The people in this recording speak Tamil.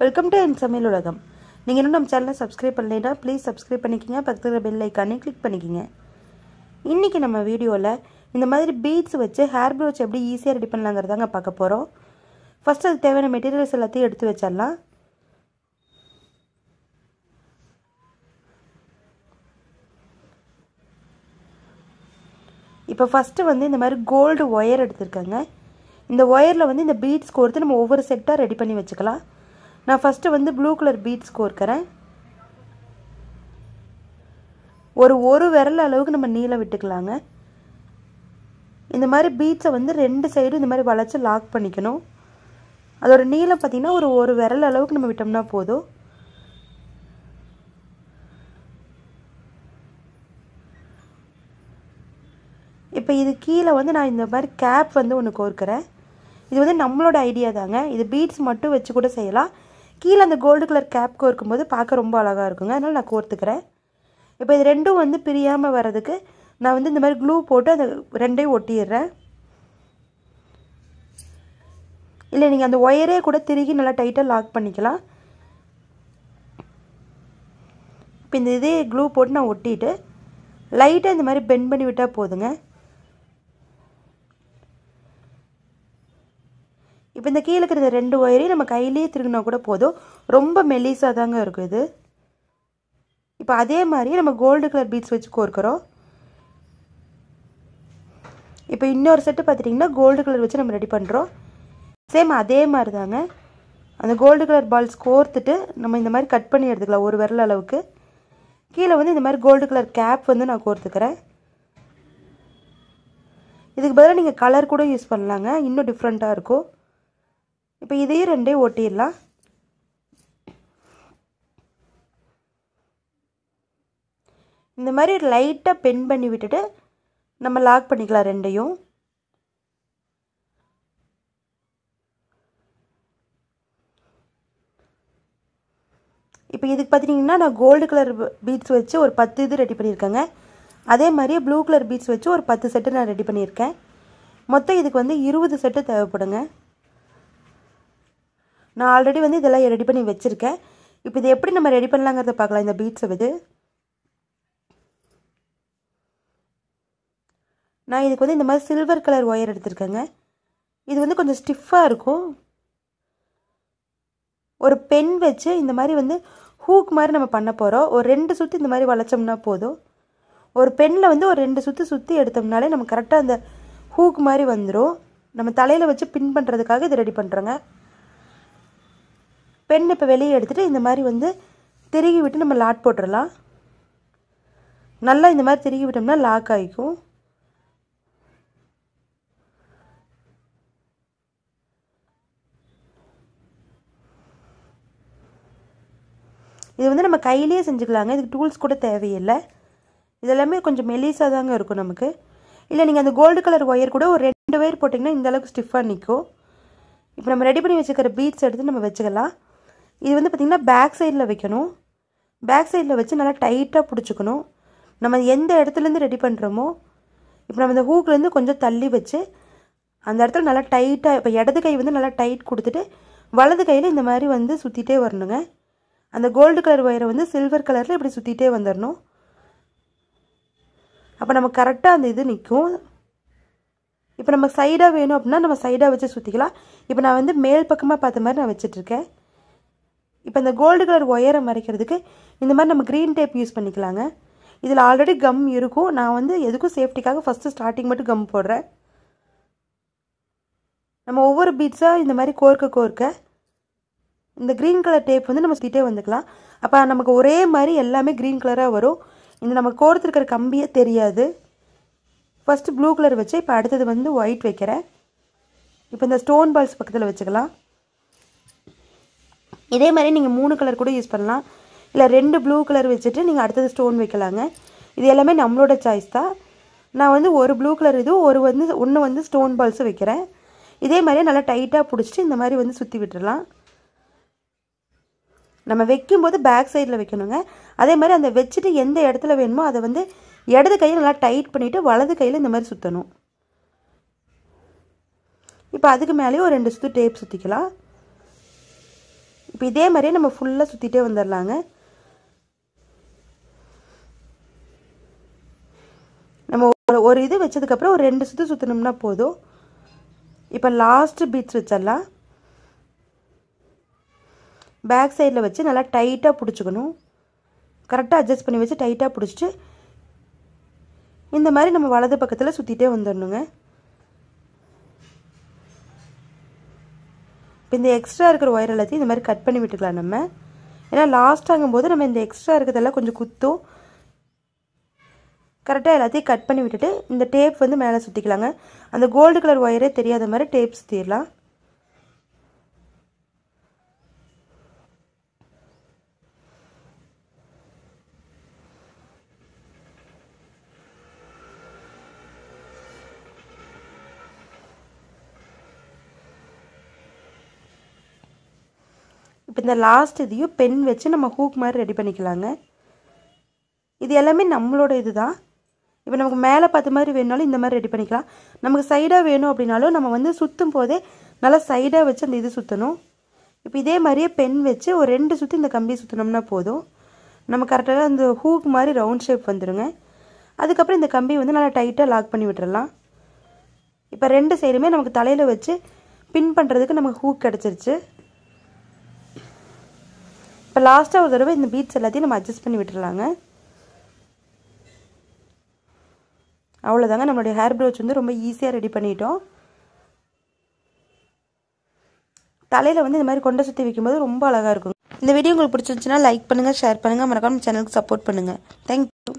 வெல்கம் டு என் சமையல் உலகம் நீங்கள் இன்னும் நம்ம சேனலை சப்ஸ்கிரைப் பண்ணலைன்னா ப்ளீஸ் சப்ஸ்கிரைப் பண்ணிக்கிங்க. பக்கத்தில் பெல் ஐக்கானே கிளிக் பண்ணிக்கிங்க. இன்றைக்கி நம்ம வீடியோவில் இந்த மாதிரி பீட்ஸ் வச்சு ஹேர் ப்ரோச் எப்படி ஈஸியாக ரெடி பண்ணலாங்கிறதாங்க பார்க்க போகிறோம் ஃபஸ்ட்டு அது தேவையான மெட்டீரியல்ஸ் எல்லாத்தையும் எடுத்து வச்சிடலாம். இப்போ ஃபஸ்ட்டு வந்து இந்த மாதிரி கோல்டு ஒயர் எடுத்திருக்கேங்க. இந்த ஒயரில் வந்து இந்த பீட்ஸ் கோர்த்து நம்ம ஒவ்வொரு செட்டாக ரெடி பண்ணி வச்சுக்கலாம். நான் ஃபஸ்ட்டு வந்து ப்ளூ கலர் பீட்ஸ் கோர்க்கிறேன் ஒரு ஒரு விரல் அளவுக்கு நம்ம நீளம் விட்டுக்கலாங்க. இந்த மாதிரி பீட்ஸை வந்து ரெண்டு சைடும் இந்த மாதிரி வளைச்சி லாக் பண்ணிக்கணும். அதோட நீளம் பார்த்திங்கன்னா ஒரு ஒரு விரல் அளவுக்கு நம்ம விட்டோம்னா போதும். இப்போ இது கீழே வந்து நான் இந்த மாதிரி கேப் வந்து ஒன்று கோர்க்கிறேன். இது வந்து நம்மளோட ஐடியா தாங்க. இது பீட்ஸ் மட்டும் வச்சு கூட செய்யலாம். கீழே அந்த கோல்டு கலர் கேப் கோர்க்கும்போது பார்க்க ரொம்ப அழகாக இருக்குங்க. அதனால் நான் கோர்த்துக்கிறேன். இப்போ இது ரெண்டும் வந்து பிரியாமல் வர்றதுக்கு நான் வந்து இந்த மாதிரி க்ளூ போட்டு அந்த ரெண்டையும் ஒட்டிடுறேன். இல்லை நீங்கள் அந்த ஒயரே கூட திருகி நல்லா டைட்டாக லாக் பண்ணிக்கலாம். இப்போ இந்த இதே க்ளூ போட்டு நான் ஒட்டிட்டு லைட்டாக இந்த மாதிரி பெண்ட் பண்ணி விட்டால் போதுங்க. இந்த கீழே இருக்கிற ரெண்டு ஒயரையும் நம்ம கையிலேயே திருகினா கூட போதும். ரொம்ப மெல்லிஸாக தாங்க இருக்கும் இது. இப்போ அதே மாதிரி நம்ம கோல்டு கலர் பீட்ஸ் வச்சு கோர்க்குறோம் இப்போ இன்னொரு செட்டு பார்த்துட்டிங்கன்னா கோல்டு கலர் வச்சு நம்ம ரெடி பண்ணுறோம் சேம் அதே மாதிரி தாங்க அந்த கோல்டு கலர் பால்ஸ் கோர்த்துட்டு நம்ம இந்த மாதிரி கட் பண்ணி எடுத்துக்கலாம் ஒரு விரல் அளவுக்கு. கீழே வந்து இந்த மாதிரி கோல்டு கலர் கேப் வந்து நான் கோர்த்துக்கிறேன். இதுக்கு பதிலாக நீங்கள் கலர் கூட யூஸ் பண்ணலாங்க. இன்னும் டிஃப்ரெண்ட்டாக இருக்கும். இப்போ இதையும் ரெண்டே ஒட்டிடலாம் இந்த மாதிரி லைட்டாக பென் பண்ணி விட்டுட்டு நம்ம லாக் பண்ணிக்கலாம் ரெண்டையும். இப்போ இதுக்கு பார்த்தீங்கன்னா நான் கோல்டு கலர் பீட்ஸ் வச்சு ஒரு பத்து இது ரெடி பண்ணியிருக்கேங்க. அதே மாதிரியே ப்ளூ கலர் பீட்ஸ் வச்சு ஒரு பத்து செட்டு நான் ரெடி பண்ணியிருக்கேன். மொத்தம் இதுக்கு வந்து இருபது செட்டு தேவைப்படுங்க. நான் ஆல்ரெடி வந்து இதெல்லாம் ரெடி பண்ணி வச்சுருக்கேன். இப்போ இது எப்படி நம்ம ரெடி பண்ணலாங்கிறத பார்க்கலாம். இந்த பீட்ஸை வந்து. நான் இதுக்கு வந்து இந்த மாதிரி சில்வர் கலர் ஒயர் எடுத்திருக்கேங்க. இது வந்து கொஞ்சம் ஸ்டிஃபாக இருக்கும். ஒரு பென் வச்சு இந்த மாதிரி வந்து ஹூக் மாதிரி நம்ம பண்ண போகிறோம் ஒரு ரெண்டு சுற்றி இந்த மாதிரி வளைச்சோம்னா போதும். ஒரு பெண்ணில் வந்து ஒரு ரெண்டு சுற்றி சுற்றி எடுத்தோம்னாலே நம்ம கரெக்டாக அந்த ஹூக் மாதிரி வந்துடும் நம்ம தலையில் வச்சு பின் பண்ணுறதுக்காக இது ரெடி பண்ணுறோங்க பென் இப்போ வெளியே எடுத்துகிட்டு இந்த மாதிரி வந்து திருகி விட்டு நம்ம லாட் போட்டுடலாம் நல்லா இந்த மாதிரி திருகி விட்டோம்னா லாக் ஆகிக்கும். இது வந்து நம்ம கையிலேயே செஞ்சுக்கலாங்க. இதுக்கு டூல்ஸ் கூட தேவையில்லை. இதெல்லாமே கொஞ்சம் மெலிசாக தாங்க இருக்கும் நமக்கு. இல்லை நீங்கள் அந்த கோல்டு கலர் ஒயர் கூட ஒரு ரெண்டு ஒயர் போட்டிங்கன்னா இந்த அளவுக்கு ஸ்டிஃபாக நிற்கும் இப்போ நம்ம ரெடி பண்ணி வச்சுக்கிற பீட்ஸ் எடுத்து நம்ம வச்சுக்கலாம். இது வந்து பார்த்திங்கன்னா பேக் சைடில் வைக்கணும். பேக் சைடில் வச்சு நல்லா டைட்டாக பிடிச்சிக்கணும். நம்ம எந்த இடத்துலேருந்து ரெடி பண்ணுறோமோ இப்போ நம்ம இந்த ஹூக்லேருந்து கொஞ்சம் தள்ளி வச்சு அந்த இடத்துல நல்லா டைட்டாக இப்போ இடது கை வந்து நல்லா டைட் கொடுத்துட்டு வலது கையில் இந்த மாதிரி வந்து சுற்றிட்டே வரணுங்க. அந்த கோல்டு கலர் ஒயரை வந்து சில்வர் கலரில் இப்படி சுற்றிட்டே வந்துடணும் அப்போ நம்ம கரெக்டாக அந்த இது நிற்கும் இப்போ நம்ம சைடாக வேணும் அப்படின்னா நம்ம சைடாக வச்சு சுற்றிக்கலாம் இப்போ நான் வந்து மேல் பக்கமாக பார்த்த மாதிரி நான் வச்சிட்ருக்கேன் இப்போ இந்த கோல்டு கலர் ஒயரை மறைக்கிறதுக்கு இந்த மாதிரி நம்ம க்ரீன் டேப் யூஸ் பண்ணிக்கலாங்க. இதில் ஆல்ரெடி கம் இருக்கும். நான் வந்து எதுக்கும் சேஃப்டிக்காக ஃபஸ்ட்டு ஸ்டார்டிங் மட்டும் கம் போடுறேன். நம்ம ஒவ்வொரு பீட்ஸாக இந்த மாதிரி கோர்க்க கோர்க்க இந்த க்ரீன் கலர் டேப் வந்து நம்ம சுற்றிட்டே வந்துக்கலாம். அப்போ நமக்கு ஒரே மாதிரி எல்லாமே க்ரீன் கலராக வரும். இந்த நம்ம கோர்த்துருக்கிற கம்பியே தெரியாது. ஃபஸ்ட்டு ப்ளூ கலர் வச்சு இப்போ அடுத்தது வந்து ஒயிட் வைக்கிறேன். இப்போ இந்த ஸ்டோன் பால்ஸ் பக்கத்தில் வச்சுக்கலாம். இதே மாதிரி நீங்கள் மூணு கலர் கூட யூஸ் பண்ணலாம். இல்லை ரெண்டு ப்ளூ கலர் வச்சுட்டு நீங்கள் அடுத்தது ஸ்டோன் வைக்கலாங்க. இது எல்லாமே நம்மளோட சாய்ஸ் தான். நான் வந்து ஒரு ப்ளூ கலர் இதுவும் ஒரு வந்து ஒன்று வந்து ஸ்டோன் பால்ஸும் வைக்கிறேன். இதே மாதிரியே நல்லா டைட்டாக பிடிச்சிட்டு இந்த மாதிரி வந்து சுற்றி விட்டுடலாம் நம்ம வைக்கும்போது பேக் சைடில் வைக்கணுங்க. அதே மாதிரி அந்த வச்சுட்டு எந்த இடத்துல வேணுமோ அதை வந்து இடது கையை நல்லா டைட் பண்ணிவிட்டு வலது கையில் இந்த மாதிரி சுற்றணும் இப்போ அதுக்கு மேலேயும் ஒரு ரெண்டு சுற்று டேப் சுற்றிக்கலாம் இப்போ இதே மாதிரியே நம்ம ஃபுல்லாக சுற்றிட்டே வந்துடலாங்க நம்ம ஒரு ஒரு இது வச்சதுக்கப்புறம் ஒரு ரெண்டு சுற்று சுற்றினோம்னா போதும். இப்போ லாஸ்ட்டு பீட்ஸ் வச்சிடலாம் பேக் சைடில் வச்சு நல்லா டைட்டாக பிடிச்சிக்கணும். கரெக்டாக அட்ஜஸ்ட் பண்ணி வச்சு டைட்டாக பிடிச்சிட்டு இந்த மாதிரி நம்ம வலது பக்கத்தில் சுற்றிட்டே வந்துடணுங்க இப்போ இந்த எக்ஸ்ட்ரா இருக்கிற ஒயர் எல்லாத்தையும் இந்த மாதிரி கட் பண்ணி விட்டுக்கலாம் நம்ம. ஏன்னா லாஸ்ட்டாகும்போது நம்ம இந்த எக்ஸ்ட்ரா இருக்கிறதெல்லாம் கொஞ்சம் குத்தும். கரெக்டாக எல்லாத்தையும் கட் பண்ணி விட்டுட்டு இந்த டேப் வந்து மேலே சுற்றிக்கலாங்க அந்த கோல்டு கலர் ஒயரே தெரியாத மாதிரி டேப் சுற்றிடலாம் இப்போ இந்த லாஸ்ட் இதையும் பென் வச்சு நம்ம ஹூக் மாதிரி ரெடி பண்ணிக்கலாங்க. இது எல்லாமே நம்மளோட இது தான் இப்போ நமக்கு மேலே பார்த்த மாதிரி வேணுனாலும் இந்த மாதிரி ரெடி பண்ணிக்கலாம். நமக்கு சைடாக வேணும் அப்படின்னாலும் நம்ம வந்து சுற்றும் போதே நல்லா சைடாக வச்சு அந்த இது சுற்றணும் இப்போ இதே மாதிரியே பென் வச்சு ஒரு ரெண்டு சுற்றி இந்த கம்பி சுற்றினோம்னா போதும். நம்ம கரெக்டாக அந்த ஹூக் மாதிரி ரவுண்ட் ஷேப் வந்துடுங்க அதுக்கப்புறம் இந்த கம்பி வந்து நல்லா டைட்டாக லாக் பண்ணி விட்டுறலாம். இப்போ ரெண்டு சைடுமே நமக்கு தலையில் வச்சு பின் பண்ணுறதுக்கு நமக்கு ஹூக் கிடச்சிருச்சு. இப்போ லாஸ்ட்டாக ஒரு தடவை இந்த பீட்ஸ் எல்லாத்தையும் நம்ம அட்ஜஸ்ட் பண்ணி விட்டுடலாங்க அவ்வளோதாங்க நம்மளுடைய ஹேர் ப்ரோச் வந்து ரொம்ப ஈஸியாக ரெடி பண்ணிட்டோம். தலையில் வந்து இந்த மாதிரி கொண்டை சுற்றி வைக்கும்போது ரொம்ப அழகாக இருக்கும் இந்த வீடியோ உங்களுக்கு பிடிச்சிருந்துச்சுன்னா லைக் பண்ணுங்கள் ஷேர் பண்ணுங்கள் மறக்காம சேனலுக்கு சப்போர்ட் பண்ணுங்கள் தேங்க்யூ